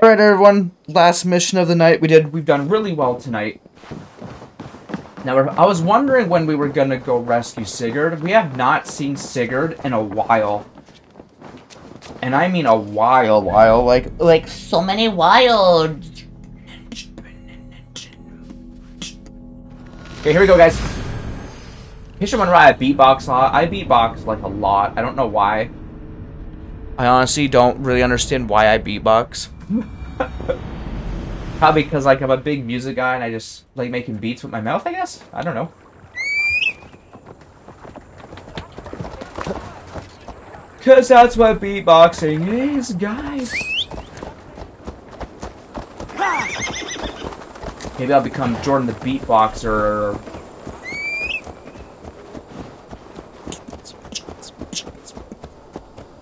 All right, everyone. Last mission of the night. We did. We've done really well tonight. Now, we're- I was wondering when we were gonna go rescue Sigurd. We have not seen Sigurd in a while, and I mean a while, while. Like, like so many wild. Okay, here we go, guys. Picture when I beatbox a lot. I beatbox like a lot. I don't know why. I honestly don't really understand why I beatbox. Probably because like I'm a big music guy and I just like making beats with my mouth. I guess I don't know. Cause that's what beatboxing is, guys. Maybe I'll become Jordan the beatboxer.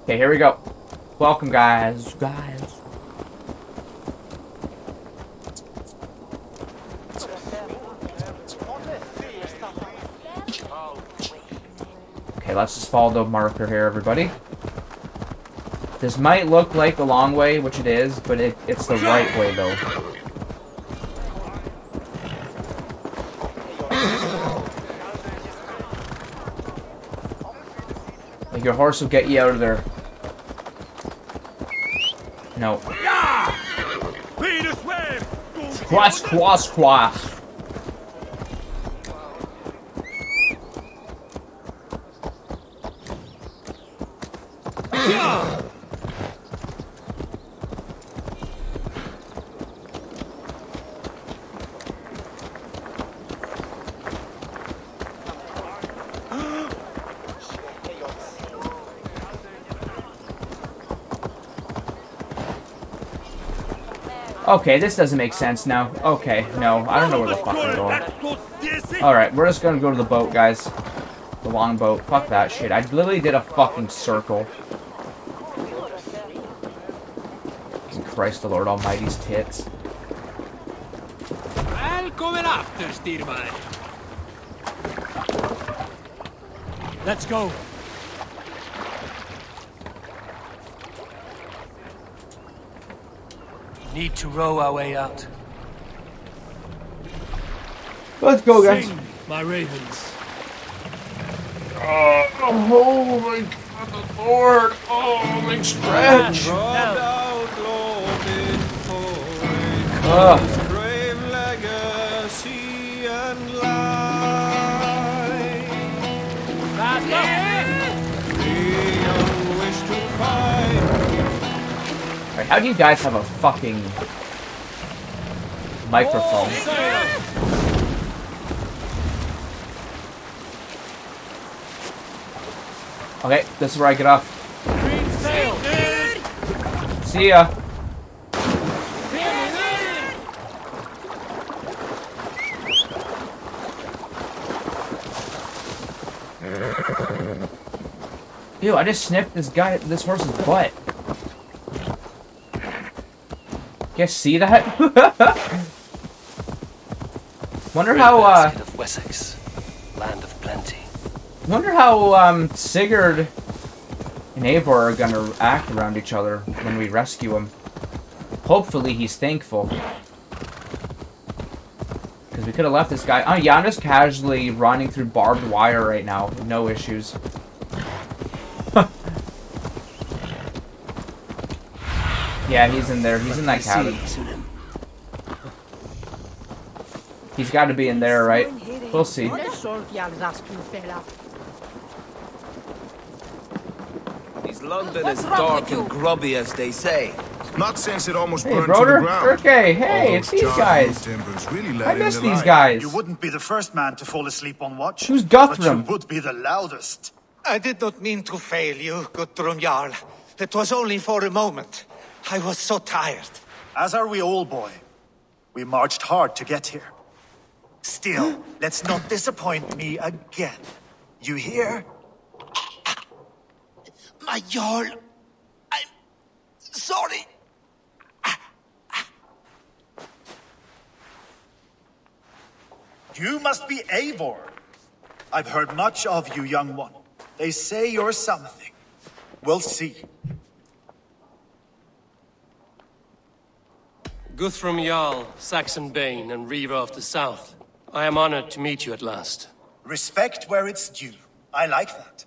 Okay, here we go. Welcome, guys. Guys. Okay, let's just follow the marker here, everybody. This might look like the long way, which it is, but it, it's the right way, though. Like your horse will get you out of there. No. Squash, squash, squash. Okay, this doesn't make sense now. Okay, no, I don't know where the fuck I'm going. Alright, we're just gonna go to the boat, guys. The long boat. Fuck that shit. I literally did a fucking circle. Christ the Lord Almighty's tits. Välkommen after, Styrman. Let's go. Need to row our way out. Let's go, guys. Sing, my ravens. Oh, oh my god, the Lord. Oh, my stretch. Uh, How do you guys have a fucking microphone? Okay, this is where I get off. See ya. Ew, I just sniffed this guy, this horse's butt. You guys see that? Wonder how, uh, of Wessex, land of plenty. wonder how, um, Sigurd and Eivor are gonna act around each other when we rescue him. Hopefully he's thankful. Because we could have left this guy. Oh, yeah, I'm just casually running through barbed wire right now. No issues. Yeah, he's in there. He's in that cabin. He's got to be in there, right? We'll see. Is London as dark and grubby as they say? Not since it almost Hey, burned to the ground. Okay, hey, it's these guys. really I in miss these light. guys. You wouldn't be the first man to fall asleep on watch. Who's Guthrum? But you would be the loudest. I did not mean to fail you, Guthrum Jarl. It was only for a moment. I was so tired. As are we all, boy. We marched hard to get here. Still, let's not disappoint me again. You hear? My Jarl, I'm sorry. You must be Eivor. I've heard much of you, young one. They say you're something. We'll see. Guthrum Jarl, Saxon Bane, and Reaver of the South. I am honored to meet you at last. Respect where it's due. I like that.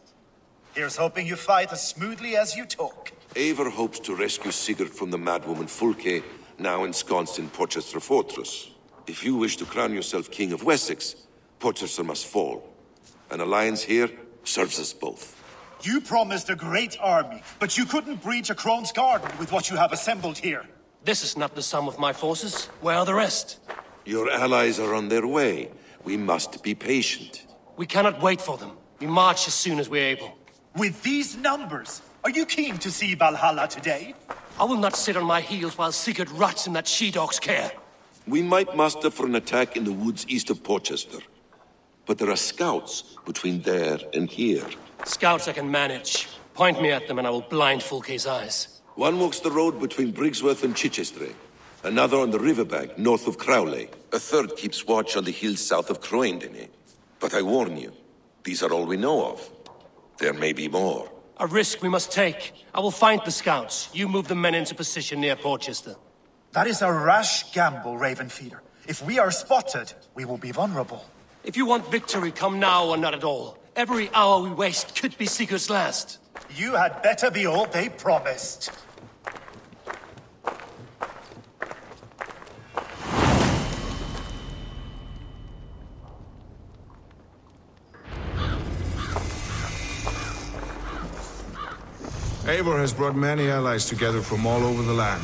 Here's hoping you fight as smoothly as you talk. Eivor hopes to rescue Sigurd from the madwoman Fulke, now ensconced in Portchester Fortress. If you wish to crown yourself King of Wessex, Portchester must fall. An alliance here serves us both. You promised a great army, but you couldn't breach a Crone's Garden with what you have assembled here. This is not the sum of my forces. Where are the rest? Your allies are on their way. We must be patient. We cannot wait for them. We march as soon as we're able. With these numbers, are you keen to see Valhalla today? I will not sit on my heels while Sigurd rots in that she-dog's care. We might muster for an attack in the woods east of Portchester. But there are scouts between there and here. Scouts I can manage. Point me at them and I will blind Fulke's eyes. One walks the road between Briggsworth and Chichester. Another on the riverbank north of Crowley. A third keeps watch on the hills south of Croendene. But I warn you, these are all we know of. There may be more. A risk we must take. I will find the scouts. You move the men into position near Portchester. That is a rash gamble, Ravenfeeder. If we are spotted, we will be vulnerable. If you want victory, come now or not at all. Every hour we waste could be Sigurd's last. You had better be all they promised. Eivor has brought many allies together from all over the land.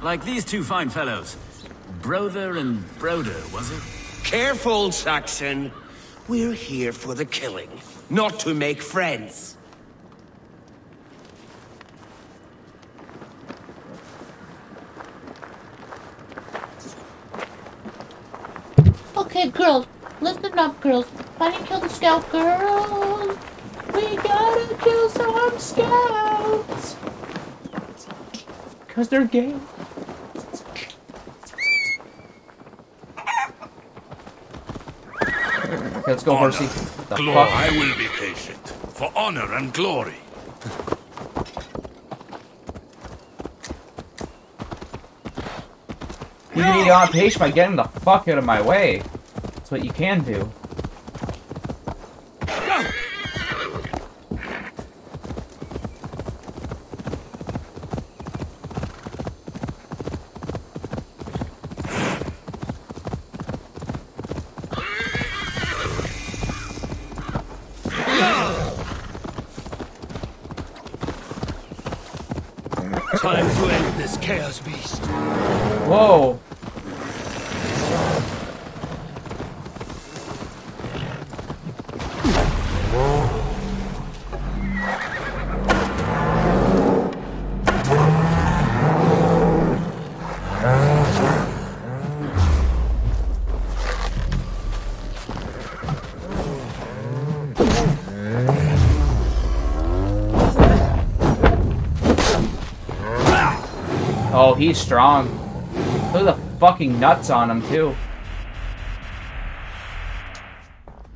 Like these two fine fellows. Brother and Broder, was it? Careful, Saxon. We're here for the killing, not to make friends. Okay, girls, listen up, girls. Find and kill the scout girls. We gotta kill some scouts. Because they're gay. Okay, let's go, horsey. The Glory. fuck? I will be patient. For honor and glory. You can be on pace by getting the fuck out of my way. That's what you can do. He's strong. Look at the fucking nuts on him, too.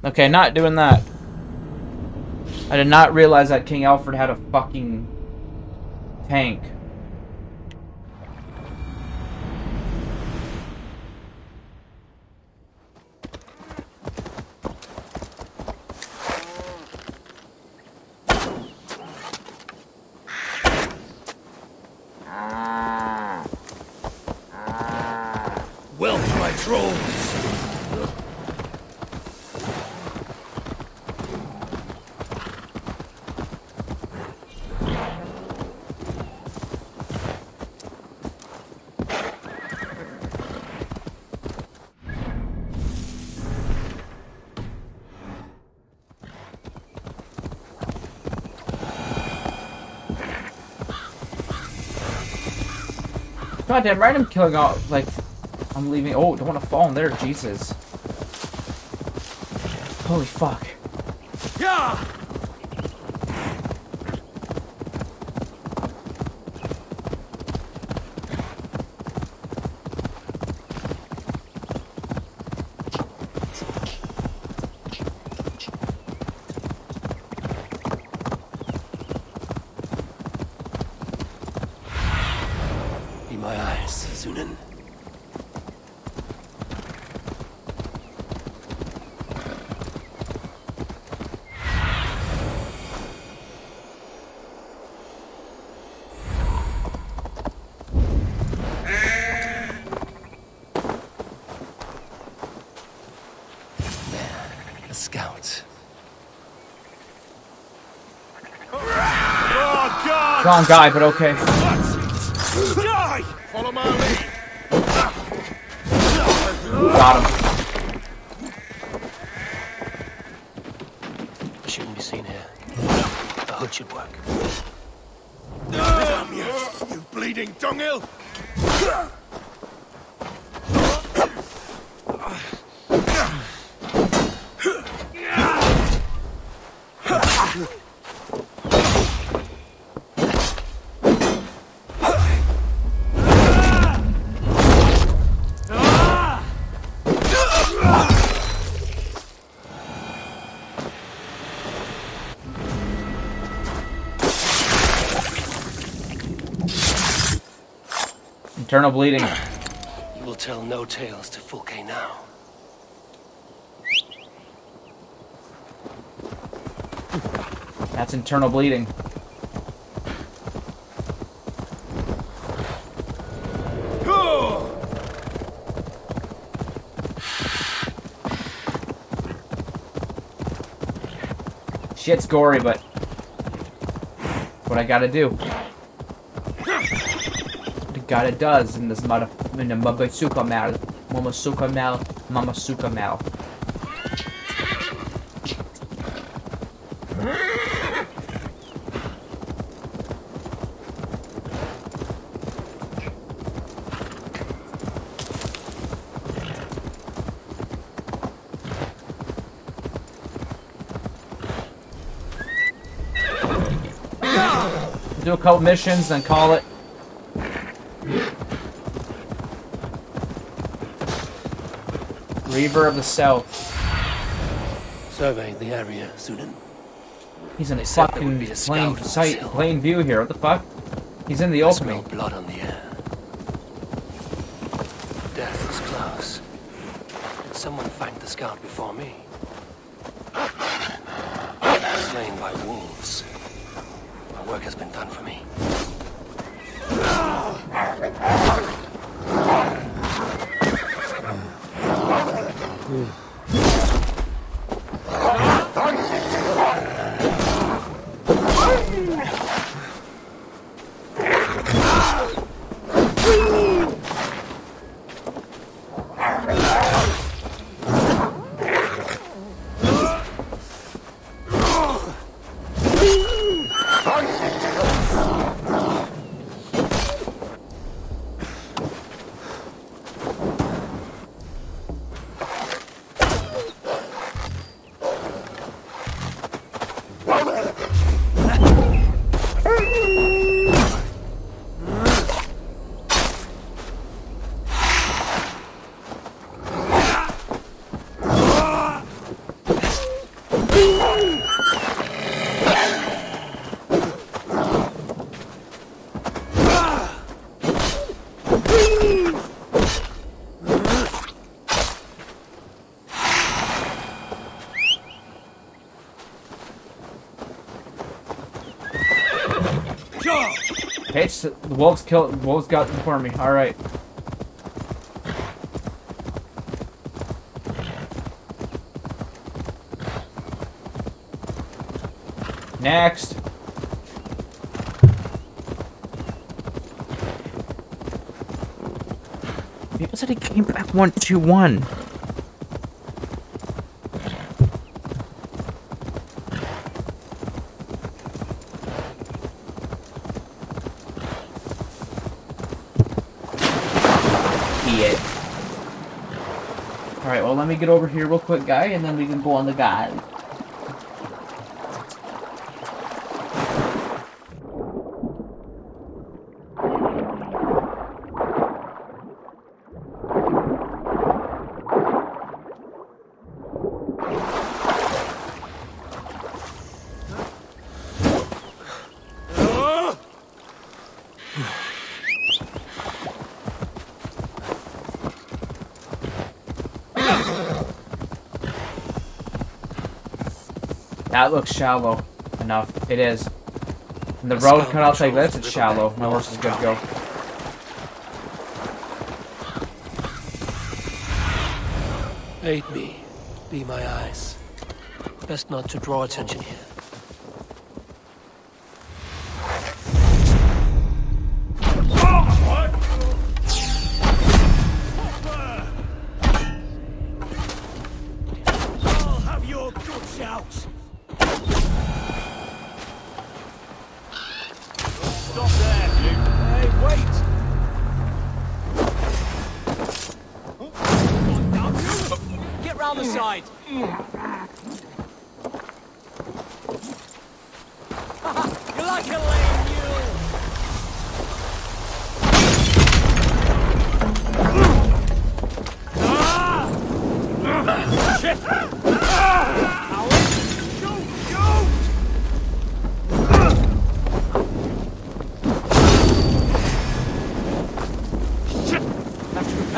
Okay, not doing that. I did not realize that King Alfred had a fucking tank. Welcome, my trolls. God damn right, I'm killing all, like, I'm leaving. Oh, don't want to fall in there, Jesus. Holy fuck. Yeah! Be my eyes, Sýnin. Wrong guy, but okay. Die! Follow my lead. Got him. Internal bleeding. You will tell no tales to Fulke now. That's internal bleeding. Shit's gory, but what I gotta do. What I gotta does in this mother in the Mamasuka Mal. Mamasuka Mal. Mamasuka Mal. Do a couple missions, and call it. Reaver of the South. Survey the area, Sýnin. He's in They fucking plain sight, plain view here. What the fuck? He's in the I opening. blood on the air. Death is close. Did someone find the scout before me? Slain by wolves. My work has been done for me. Okay, it's, the wolves killed. Wolves got before me. All right. Next. People said he came back one two one. Idiot. Alright, well let me get over here real quick, guy, and then we can go on the guide. That looks shallow enough. It is. And the A road scout cut out like this, it's shallow. My north horse is good to go. Aid me. Be my eyes. Best not to draw attention here.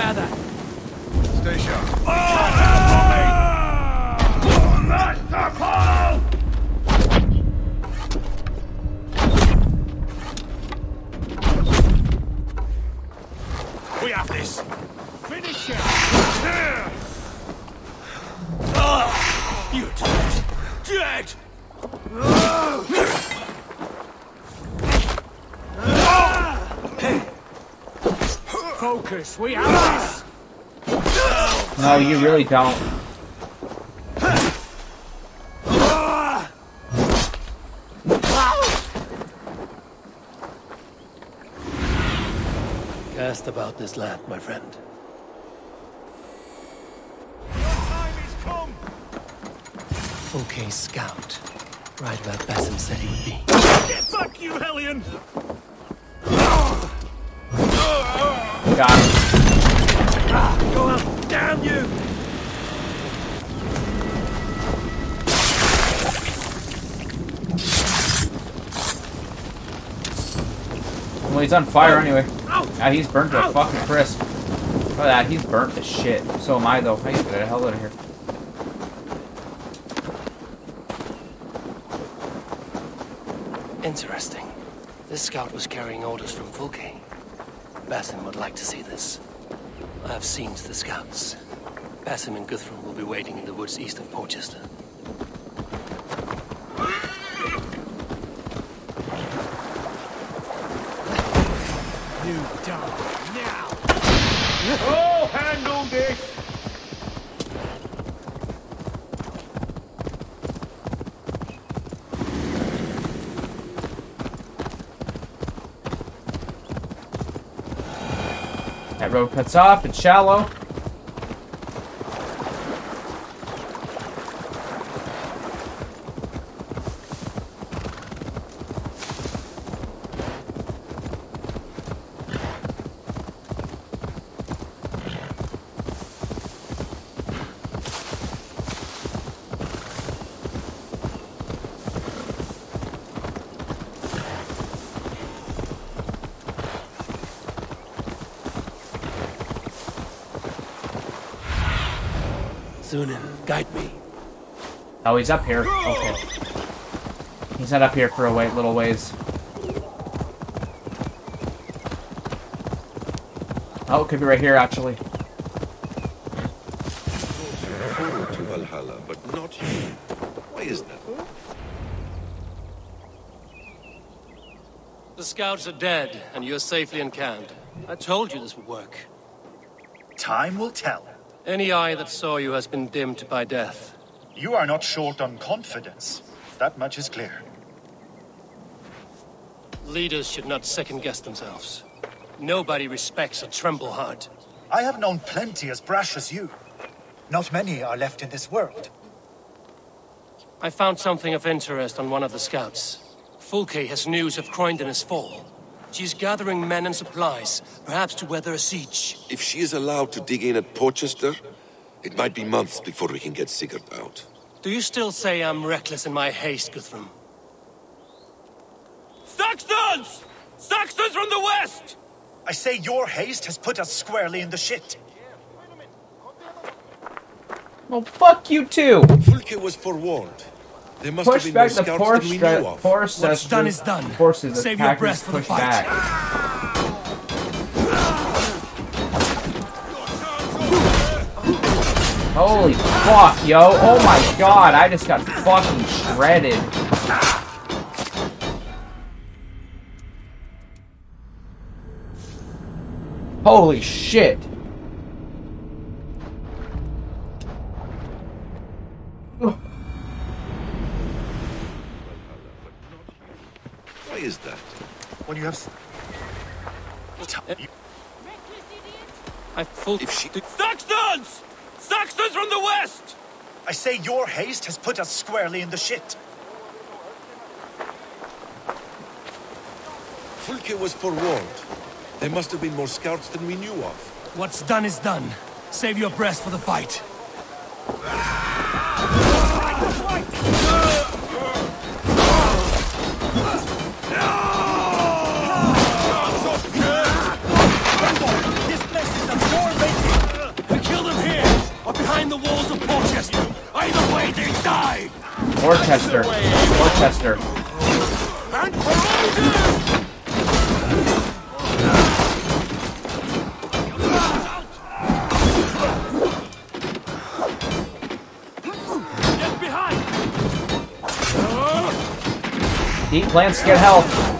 Have to repair that. Stay sharp. We have this. Finish him. You dead! Dead! Focus. We have this. No, you really don't. Cast about this land, my friend. Time is come. Okay, scout. Right where Basim said he would be. Get back, you hellion. Got him. Go on. You. Well, he's on fire anyway. Yeah, he's burnt to a fucking crisp. Look at that, he's burnt to shit. So am I, though. I get the hell out of here. Interesting. This scout was carrying orders from Fulke. Basim would like to see this. I have seen to the scouts. Basim and Guthrum will be waiting in the woods east of Portchester. You die now. Oh, handle this. That road cuts off, it's shallow. Sýnin, guide me. Oh, he's up here. Okay. He's not up here for a wait, little ways. Oh, it could be right here, actually. To Valhalla, but not you. Why is that? The scouts are dead, and you're safely encamped. I told you this would work. Time will tell. Any eye that saw you has been dimmed by death. You are not short on confidence. That much is clear. Leaders should not second-guess themselves. Nobody respects a tremble heart. I have known plenty as brash as you. Not many are left in this world. I found something of interest on one of the scouts. Fulke has news of Croydon's fall. She's gathering men and supplies, perhaps to weather a siege. If she is allowed to dig in at Portchester, it might be months before we can get Sigurd out. Do you still say I'm reckless in my haste, Guthrum? Saxons! Saxons from the west! I say your haste has put us squarely in the shit. Well, fuck you too. Fulke was forewarned. There must Push have been back the scouts force than we know of. force done is done. Forces Save your breath for the fight. back. Holy fuck, yo. Oh my god, I just got fucking shredded. Holy shit. Why is that? When you have... s- I full. If she... Saxons! Saxons from the west! I say your haste has put us squarely in the shit. Fulke was forewarned. There must have been more scouts than we knew of. What's done is done. Save your breath for the fight. Portchester. Either way, they die! Worcester. Worcester. And for Get behind! Eat plants, get health.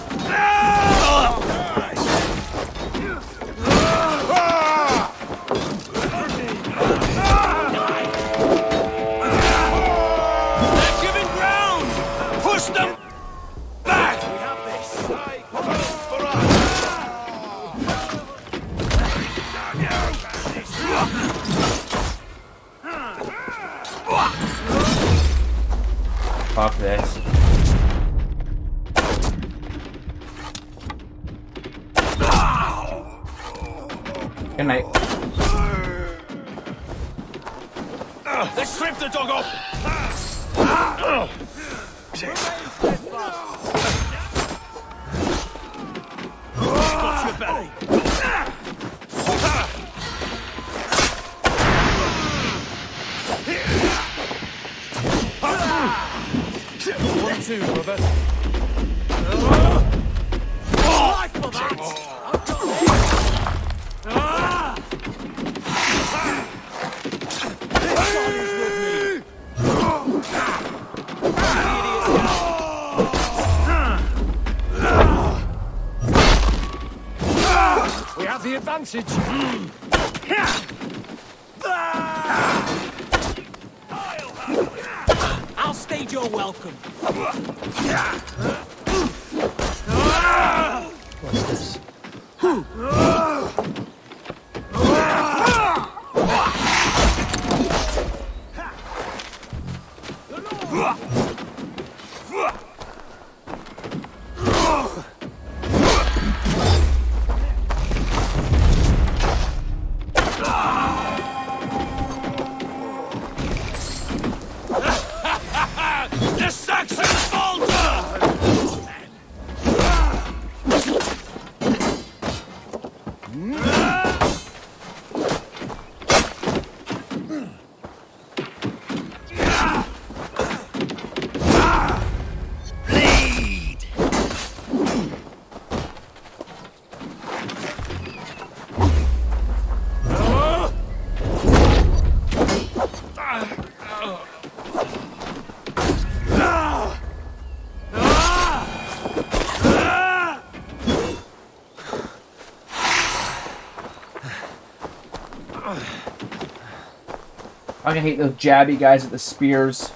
I hate those jabby guys with the spears.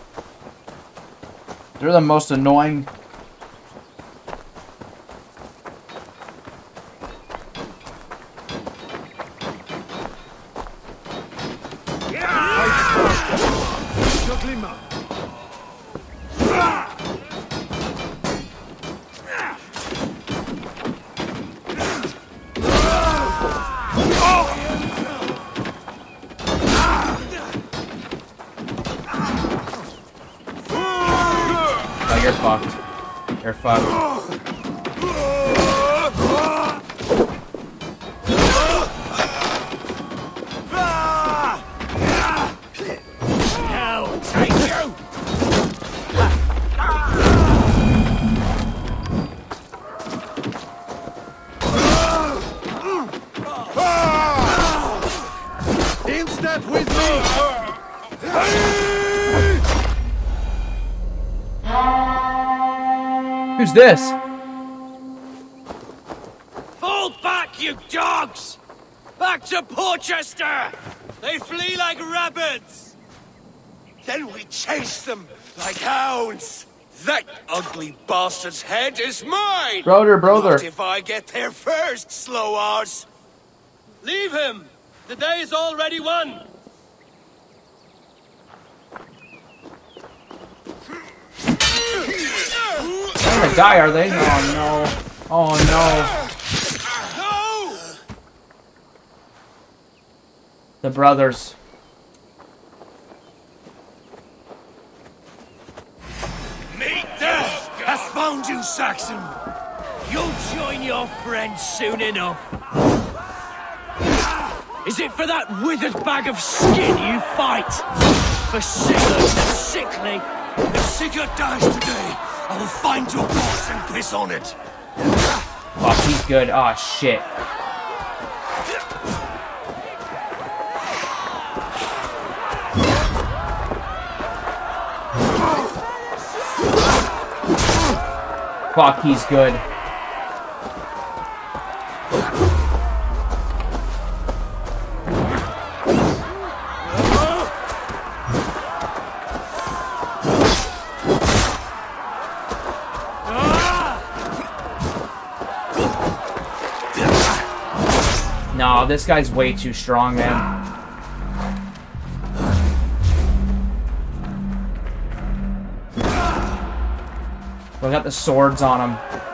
They're the most annoying. Step with me! Who's this? Fall back, you dogs! Back to Portchester! They flee like rabbits! Then we chase them like hounds! That ugly bastard's head is mine! Brother, brother. Not if I get there first, slow arse! Leave him! The day is already won! They're gonna die, are they? Oh no. Oh no. No! The brothers. Meet death has found you, Saxon. You'll join your friends soon enough. Is it for that withered bag of skin you fight? For Sigurd the sickly? If Sigurd dies today, I will find your corpse and piss on it. Fuck, he's good. Oh shit. Fuck, he's good. This guy's way too strong, man. We got the swords on him.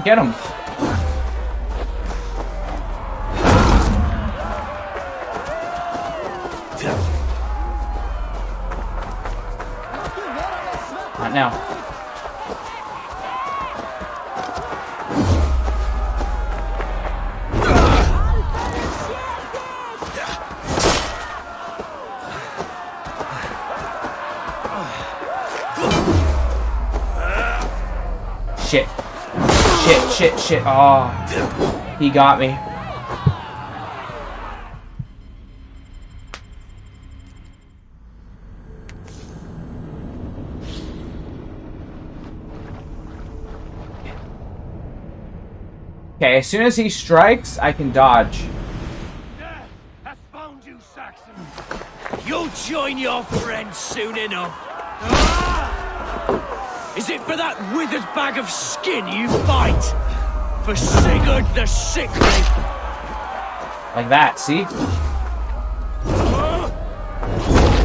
Get him. Shit. Oh. He got me. Okay, as soon as he strikes, I can dodge. Death has found You'll join your friends soon enough. Ah! Is it for that withered bag of skin you fight? For Sigurd the sickly? Like that, see?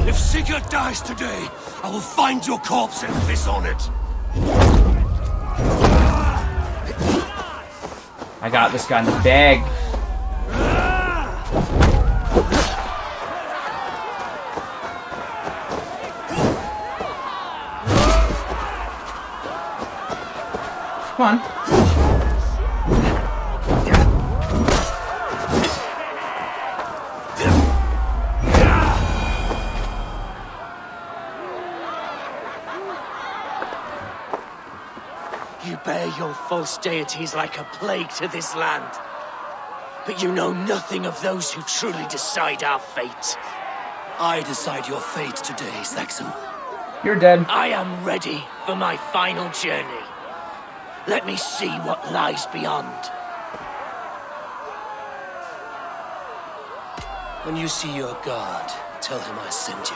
If Sigurd dies today, I will find your corpse and piss on it. I got this guy in the bag. Come on. Your false deities like a plague to this land. But you know nothing of those who truly decide our fate. I decide your fate today, Saxon. You're dead. I am ready for my final journey. Let me see what lies beyond. When you see your god, tell him I sent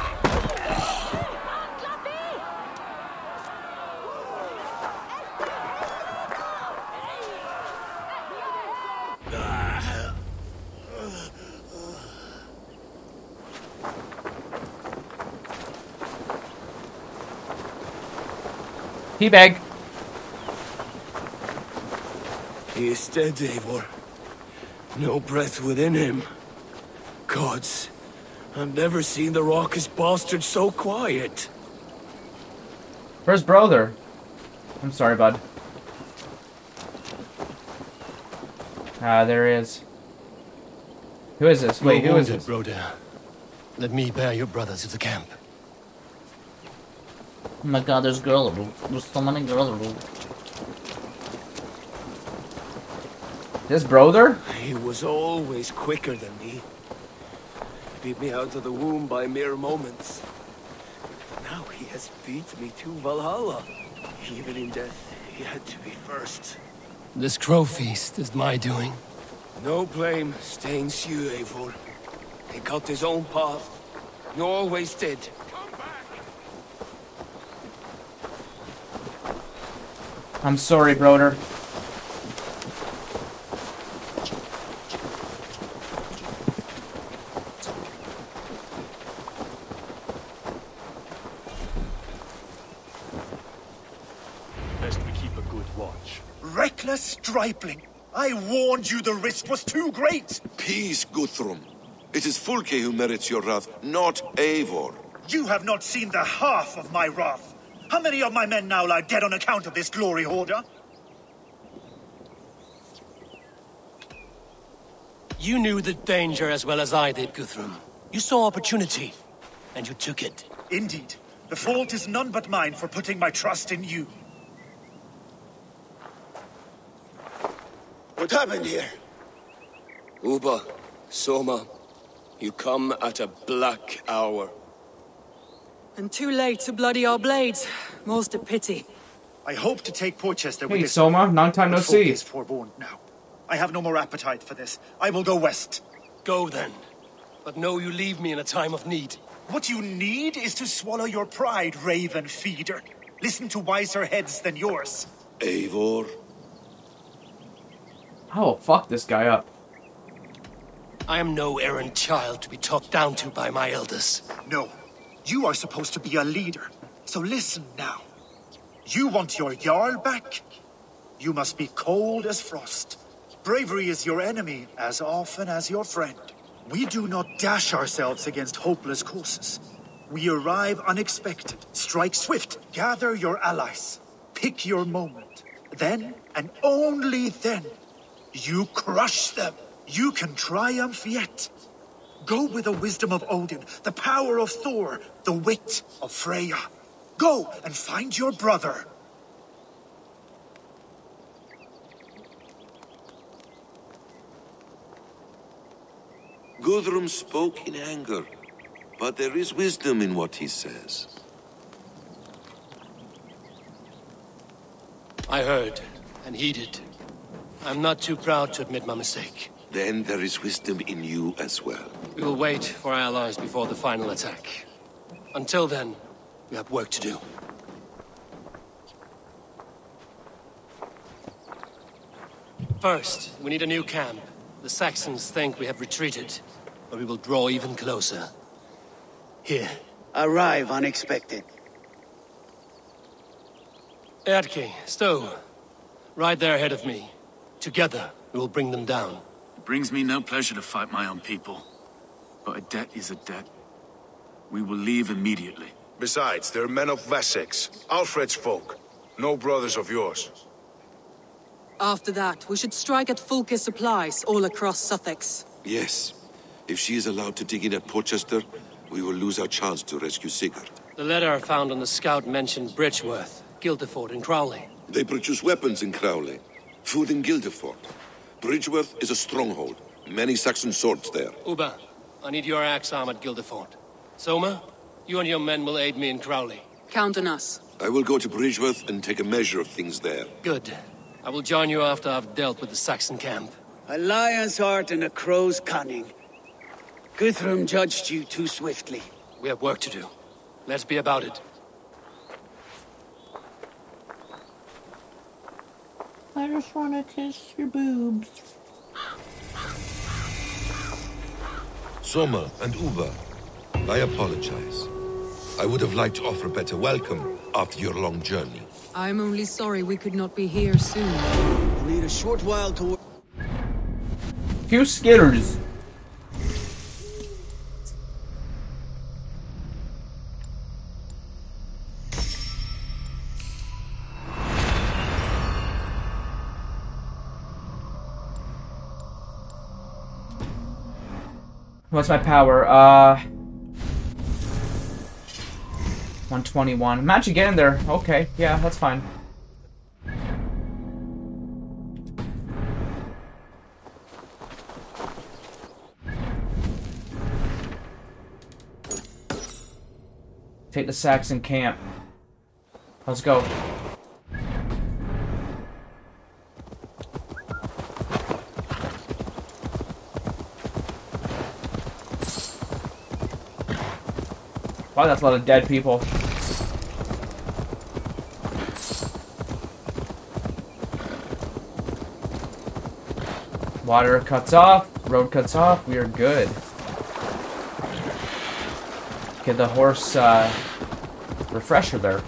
you. Teabag. He is dead, Eivor. No breath within him. Gods, I've never seen the raucous bastard so quiet. Where's brother? I'm sorry, bud. Ah, there he is. Who is this? Wait, You're who is wounded, this? Broder. Let me bear your brother to the camp. Oh my god, there's girls. There's so many girls. This brother? He was always quicker than me. Beat me out of the womb by mere moments. Now he has beat me to Valhalla. Even in death, he had to be first. This crow feast is my doing. No blame stains you, Eivor. He cut his own path. He always did. I'm sorry, Broder. Best we keep a good watch. Reckless stripling! I warned you the risk was too great! Peace, Guthrum. It is Fulke who merits your wrath, not Eivor. You have not seen the half of my wrath. How many of my men now lie dead on account of this glory hoarder? You knew the danger as well as I did, Guthrum. You saw opportunity, and you took it. Indeed. The fault is none but mine for putting my trust in you. What happened here? Ubba, Soma, you come at a black hour. And too late to bloody our blades. Most a pity. I hope to take Portchester with Hey, this. Soma, long time no see. is forewarned now. I have no more appetite for this. I will go west. Go then. But know you leave me in a time of need. What you need is to swallow your pride, raven feeder. Listen to wiser heads than yours. Eivor? I will fuck this guy up. I am no errant child to be talked down to by my elders. No. You are supposed to be a leader. So listen now. You want your Jarl back? You must be cold as frost. Bravery is your enemy as often as your friend. We do not dash ourselves against hopeless courses. We arrive unexpected, strike swift, gather your allies, pick your moment. Then, and only then, you crush them. You can triumph yet. Go with the wisdom of Odin, the power of Thor, the wit of Freya. Go and find your brother. Guthrum spoke in anger, but there is wisdom in what he says. I heard and heeded. I'm not too proud to admit my mistake. Then there is wisdom in you as well. We will wait for our allies before the final attack. Until then, we have work to do. First, we need a new camp. The Saxons think we have retreated, but we will draw even closer. Here. Arrive unexpected. Erke, Stowe. ride there ahead of me. Together, we will bring them down. It brings me no pleasure to fight my own people. But a debt is a debt. We will leave immediately. Besides, they're men of Wessex, Alfred's folk. No brothers of yours. After that, we should strike at Fulke's supplies all across Sussex. Yes. If she is allowed to dig in at Portchester, we will lose our chance to rescue Sigurd. The letter found on the scout mentioned Bridgeworth, Guildeford, and Crawley. They produce weapons in Crawley, food in Guildeford. Bridgeworth is a stronghold. Many Saxon swords there. Ubba, I need your axe arm at Guildeford. Soma, you and your men will aid me in Crawley. Count on us. I will go to Bridgeworth and take a measure of things there. Good. I will join you after I've dealt with the Saxon camp. A lion's heart and a crow's cunning. Guthrum judged you too swiftly. We have work to do. Let's be about it. I just want to kiss your boobs. Soma and Ubba, I apologize. I would have liked to offer a better welcome after your long journey. I'm only sorry we could not be here soon. We need a short while to. Few skitters. What's my power? Uh... 121. I'm actually getting there. Okay, yeah, that's fine. Take the Saxon camp. Let's go. Wow, that's a lot of dead people. Water cuts off, road cuts off, we are good. Get the horse uh, refresher there.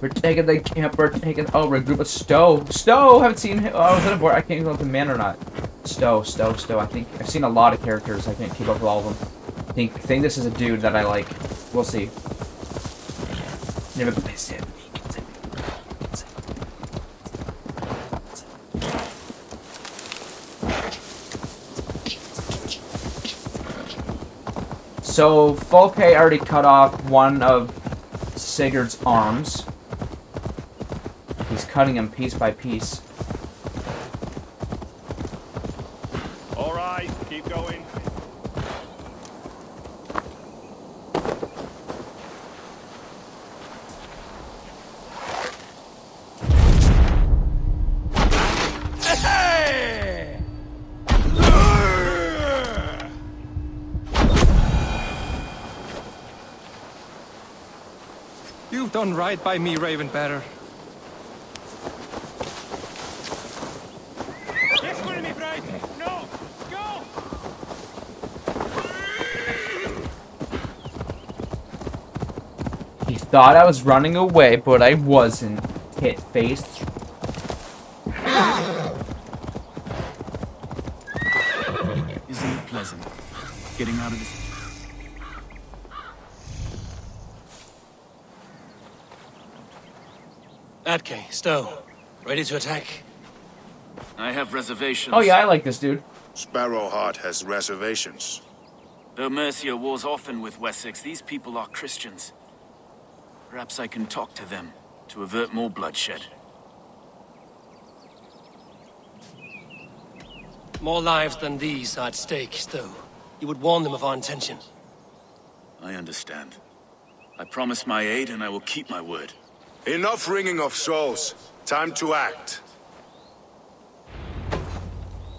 We're taking the camp, we're taking, oh, a group of Stowe. Stowe, haven't seen him, oh, is that a boy? I can't even know if the man or not. Stowe, Stowe, Stowe, I think, I've seen a lot of characters, I can't keep up with all of them. I think, think this is a dude that I like. We'll see. Never. So, Fulke already cut off one of Sigurd's arms. He's cutting him piece by piece. All right, keep going. You've done right by me, Raven Better. He thought I was running away, but I wasn't. Hit face. Isn't it pleasant? Getting out of this... Atke, Stowe, ready to attack? I have reservations. Oh yeah, I like this dude. Sparrowheart has reservations. Though Mercia wars often with Wessex, these people are Christians. Perhaps I can talk to them to avert more bloodshed. More lives than these are at stake, Stowe. You would warn them of our intention. I understand. I promise my aid and I will keep my word. Enough ringing of souls. Time to act.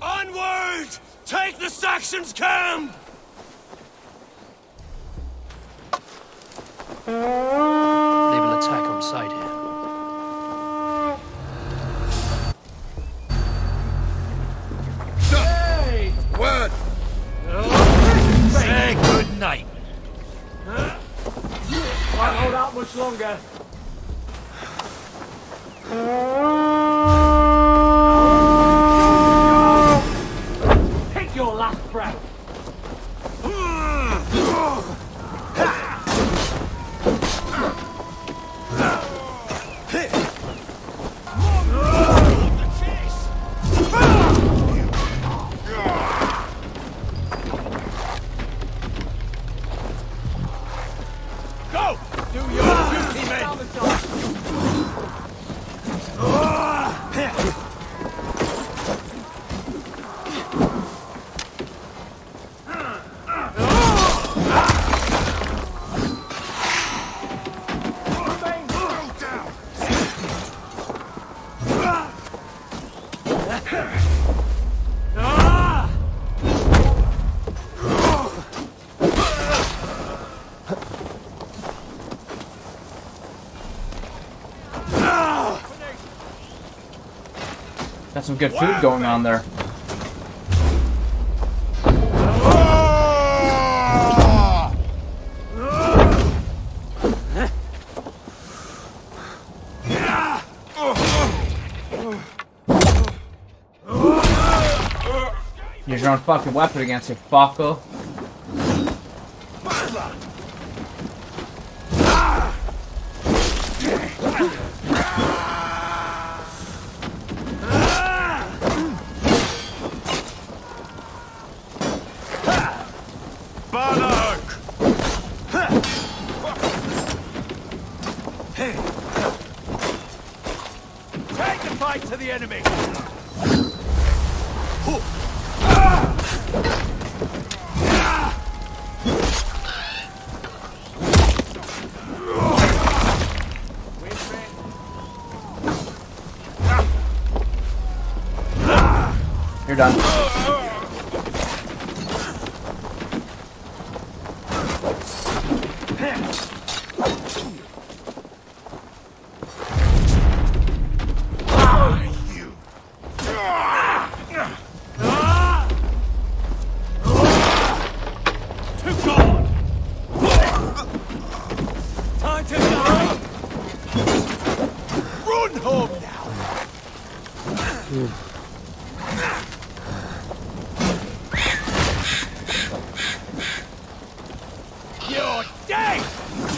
Onward! Take the Saxons' camp! They will attack on sight here. Hey! Word! Say good night. Can't hold out much longer. Take Got some good food going on there. Use your own fucking weapon against it, fucker. You're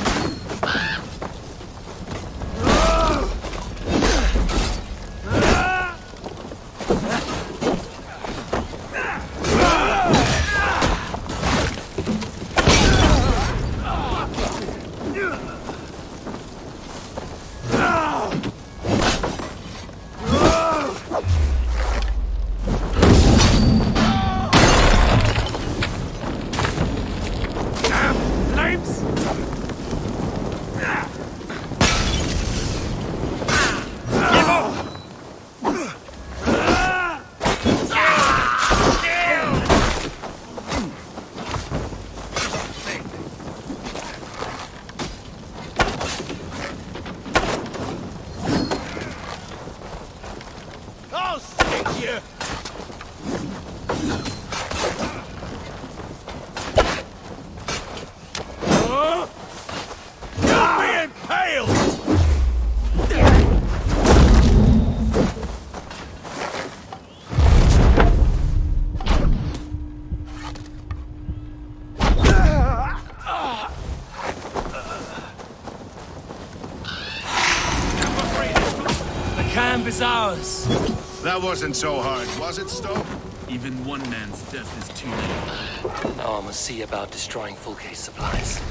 camp is ours. That wasn't so hard, was it, Stowe? Even one man's death is too many. Now I must see about destroying Fulke's supplies.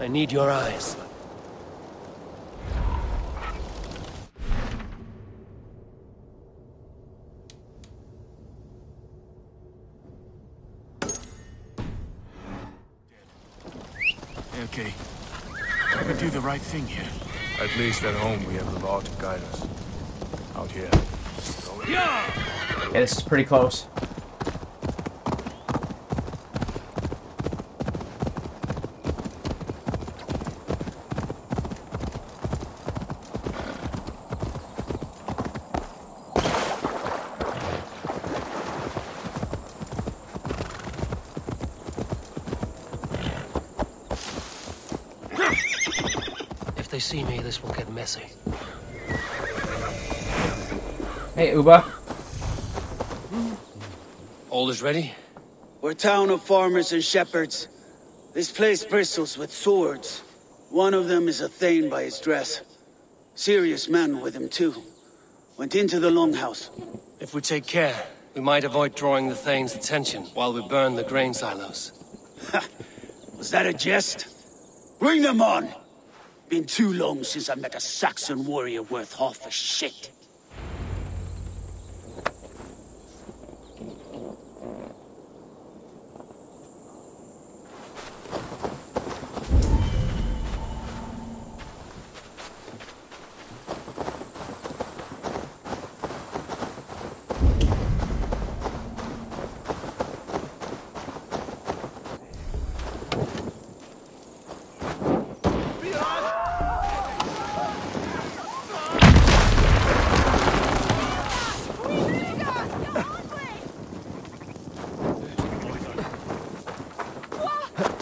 I need your eyes. Okay. We do the right thing here. At least at home we have the law to guide us. Out here. Yeah! Yeah, this is pretty close. See me, this will get messy. Hey, Ubba. All is ready? We're a town of farmers and shepherds. This place bristles with swords. One of them is a Thane by his dress. Serious man with him, too. Went into the longhouse. If we take care, we might avoid drawing the Thane's attention while we burn the grain silos. Was that a jest? Bring them on! Been too long since I met a Saxon warrior worth half a shit.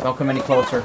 Don't come any closer.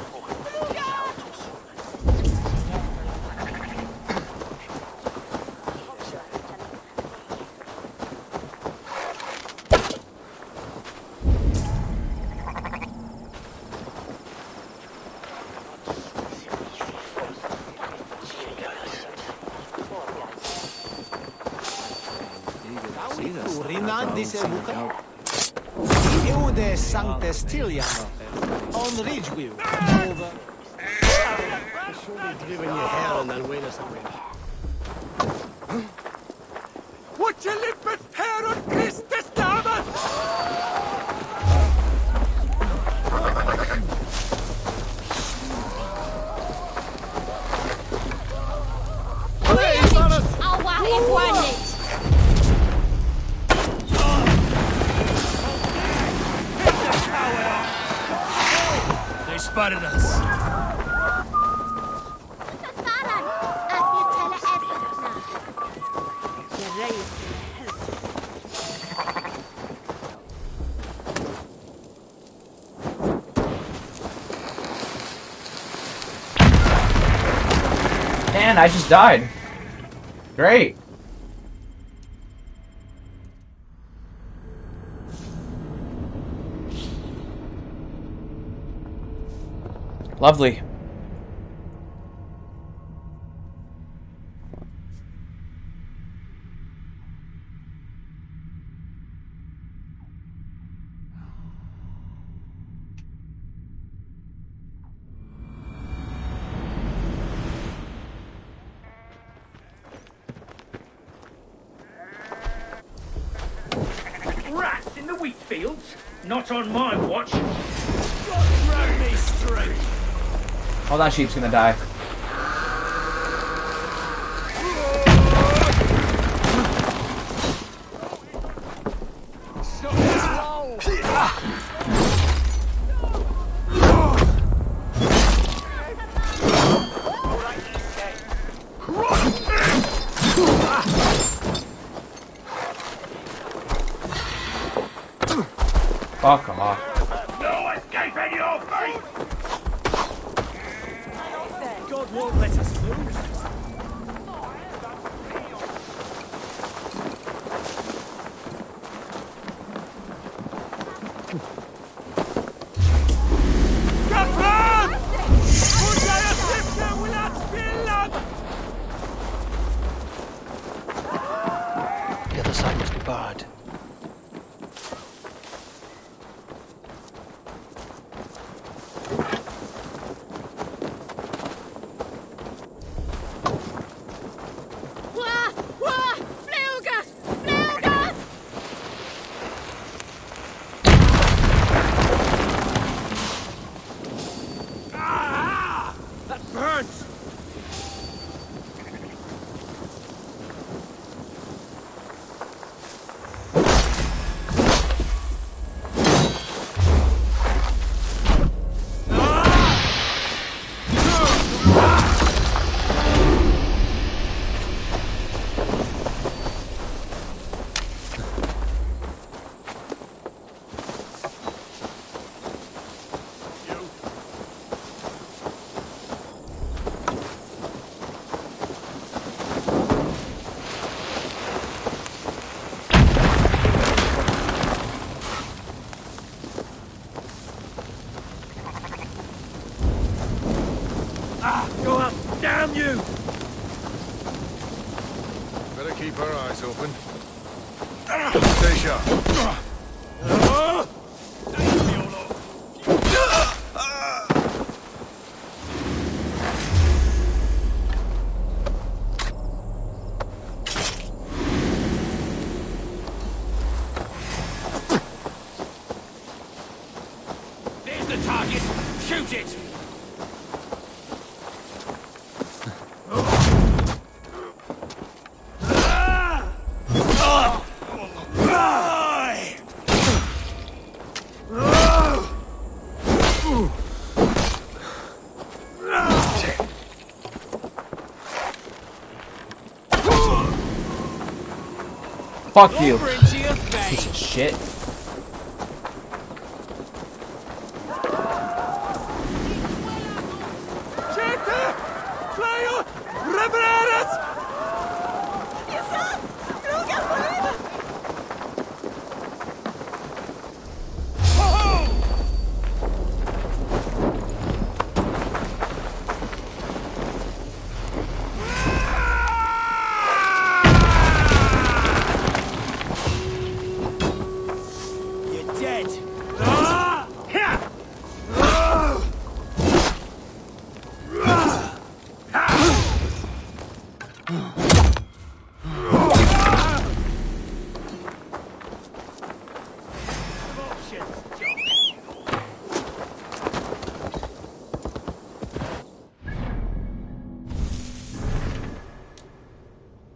I just died. Great. Lovely. wheat fields. Not on my watch. God, me straight. Oh, that sheep's gonna die. Fuck you. Piece of shit.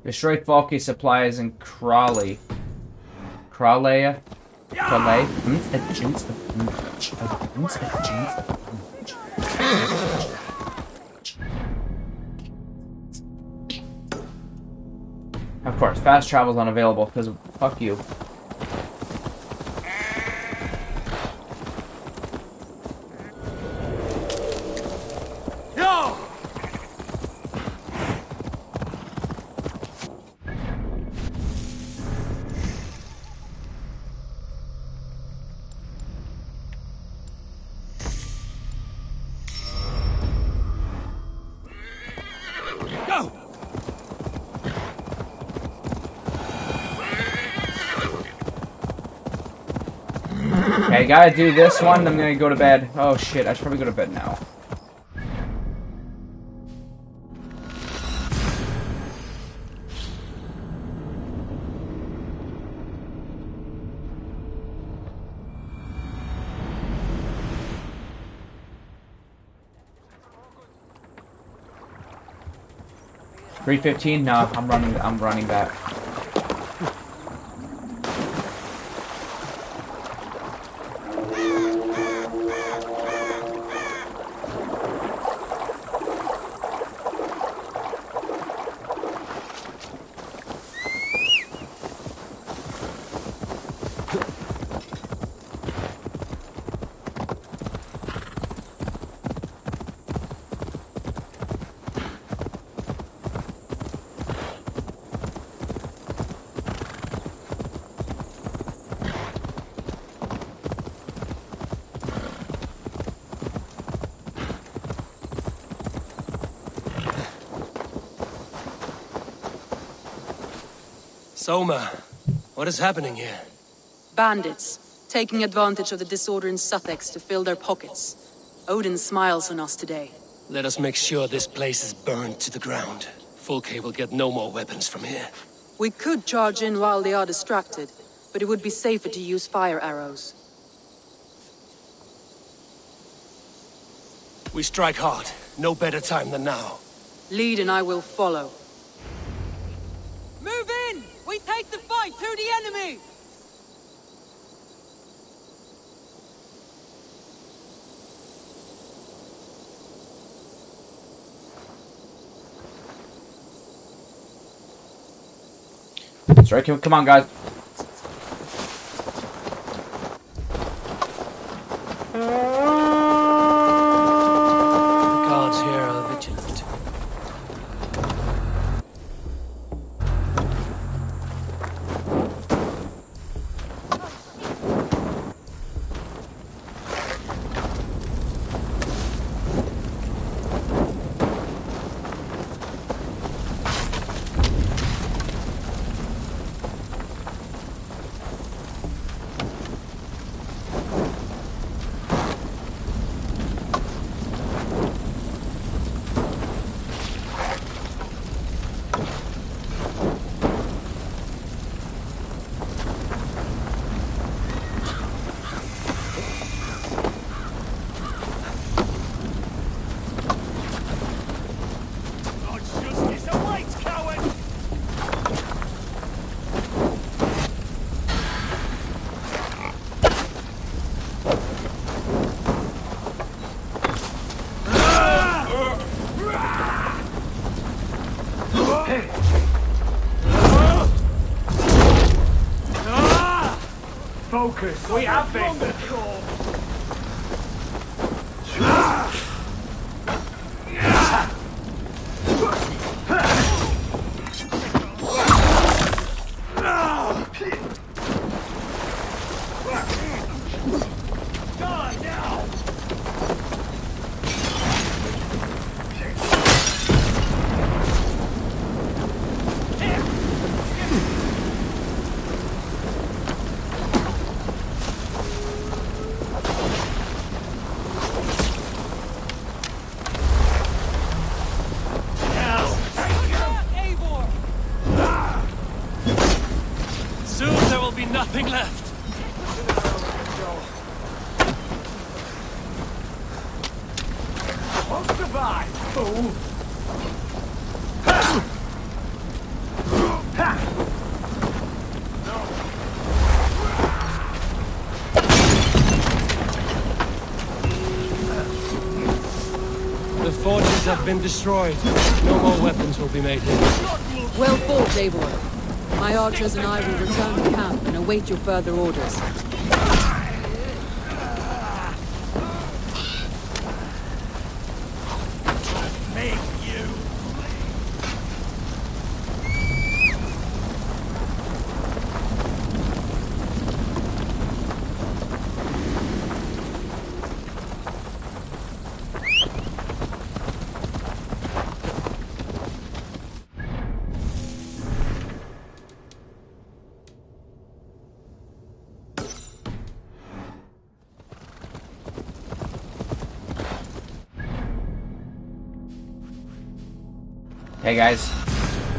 Destroy bulky supplies in Crawley. Crawley? Crawley? Of course, fast travel's unavailable because fuck you. Okay, gotta do this one. I'm gonna go to bed. Oh shit, I should probably go to bed now. Three fifteen? No, I'm running. I'm running back. Soma, what is happening here? Bandits, taking advantage of the disorder in Sussex to fill their pockets. Odin smiles on us today. Let us make sure this place is burned to the ground. Fulke will get no more weapons from here. We could charge in while they are distracted, but it would be safer to use fire arrows. We strike hard. No better time than now. Lead and I will follow. Move in! We take the fight to the enemy! Him. Come on, guys. The guards here are vigilant. God's justice awaits, coward! Focus. We have this. fool! The forges have been destroyed. No more weapons will be made here. Well fought, Eivor. My archers and I will return to camp and await your further orders.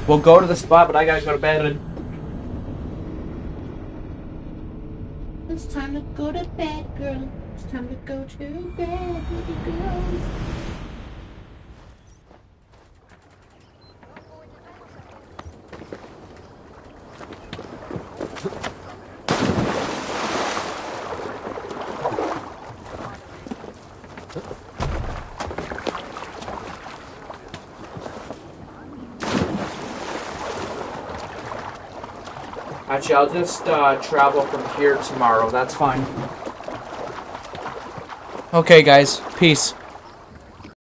We'll go to the spot, but I gotta go to bed. It's time to go to bed, girl. It's time to go to bed, baby girl. I'll just uh, travel from here tomorrow. That's fine. Okay, guys. Peace.